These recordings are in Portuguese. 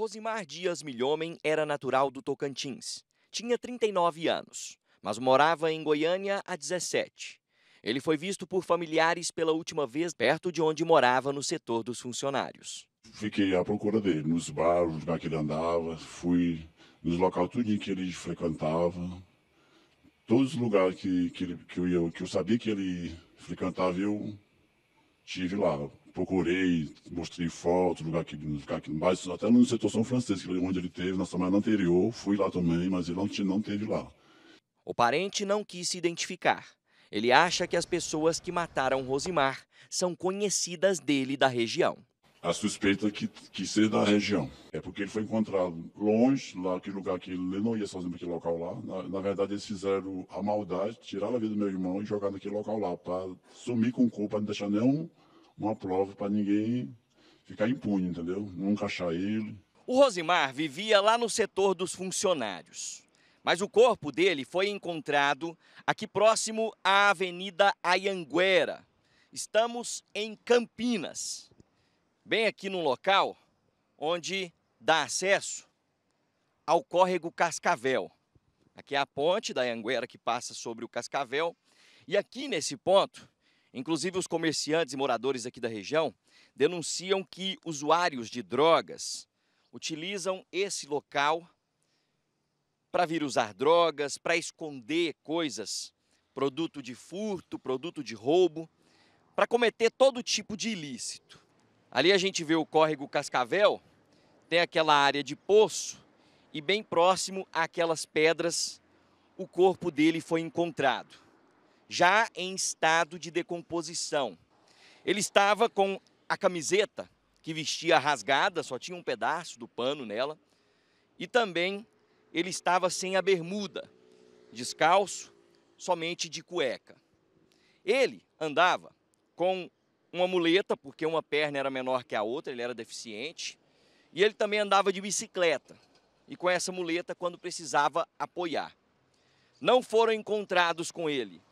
Rosimar Dias Milhomem era natural do Tocantins. Tinha 39 anos, mas morava em Goiânia há 17. Ele foi visto por familiares pela última vez perto de onde morava no setor dos funcionários. Fiquei à procura dele, nos bares, no lugar que ele andava, fui nos locais tudo que ele frequentava. Todos os lugares que, que, ele, que, eu, que eu sabia que ele frequentava, eu tive lá procurei, mostrei fotos, lugar aqui, lugar aqui embaixo, até no setor São Francisco, onde ele teve na semana anterior, fui lá também, mas ele não, não teve lá. O parente não quis se identificar. Ele acha que as pessoas que mataram Rosimar são conhecidas dele da região. A suspeita que, que seja da região. É porque ele foi encontrado longe, lá aquele lugar que ele não ia sozinho para aquele local lá. Na, na, verdade, eles fizeram a maldade, tiraram a vida do meu irmão e jogaram naquele local lá, para sumir com o corpo, para não deixar nenhum uma prova para ninguém ficar impune, entendeu? Nunca achar ele. O Rosimar vivia lá no setor dos funcionários. Mas o corpo dele foi encontrado aqui próximo à Avenida Ayanguera. Estamos em Campinas, bem aqui no local onde dá acesso ao córrego Cascavel. Aqui é a ponte da Anguera que passa sobre o Cascavel. E aqui nesse ponto Inclusive, os comerciantes e moradores aqui da região denunciam que usuários de drogas utilizam esse local para vir usar drogas, para esconder coisas, produto de furto, produto de roubo, para cometer todo tipo de ilícito. Ali a gente vê o córrego Cascavel, tem aquela área de poço e bem próximo àquelas pedras o corpo dele foi encontrado já em estado de decomposição. Ele estava com a camiseta que vestia rasgada, só tinha um pedaço do pano nela, e também ele estava sem a bermuda, descalço, somente de cueca. Ele andava com uma muleta, porque uma perna era menor que a outra, ele era deficiente, e ele também andava de bicicleta, e com essa muleta quando precisava apoiar. Não foram encontrados com ele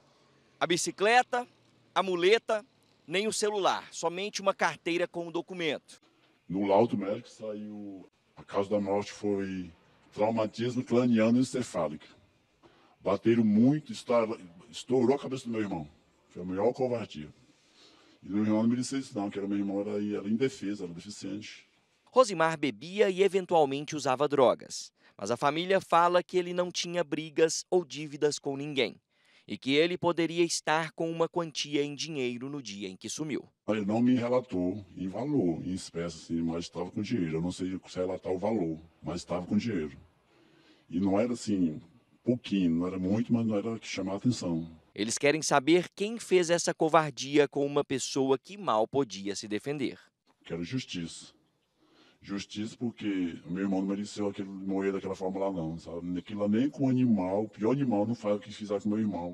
a bicicleta, a muleta, nem o celular, somente uma carteira com o documento. No laudo médico saiu, a causa da morte foi traumatismo craniano encefálico. Bateram muito, estourou a cabeça do meu irmão. Foi a maior covardia. E meu irmão não me disse isso não, que era meu irmão era, era indefeso, era deficiente. Rosimar bebia e eventualmente usava drogas, mas a família fala que ele não tinha brigas ou dívidas com ninguém e que ele poderia estar com uma quantia em dinheiro no dia em que sumiu. Ele não me relatou em valor, em espécie, assim, mas estava com dinheiro. Eu não sei se relatar o valor, mas estava com dinheiro. E não era assim, pouquinho, não era muito, mas não era que chamar a atenção. Eles querem saber quem fez essa covardia com uma pessoa que mal podia se defender. Quero justiça. Justiça porque meu irmão não mereceu aquele, morrer daquela forma lá não, sabe? Aquilo nem com animal, o pior animal não faz o que fizer com meu irmão.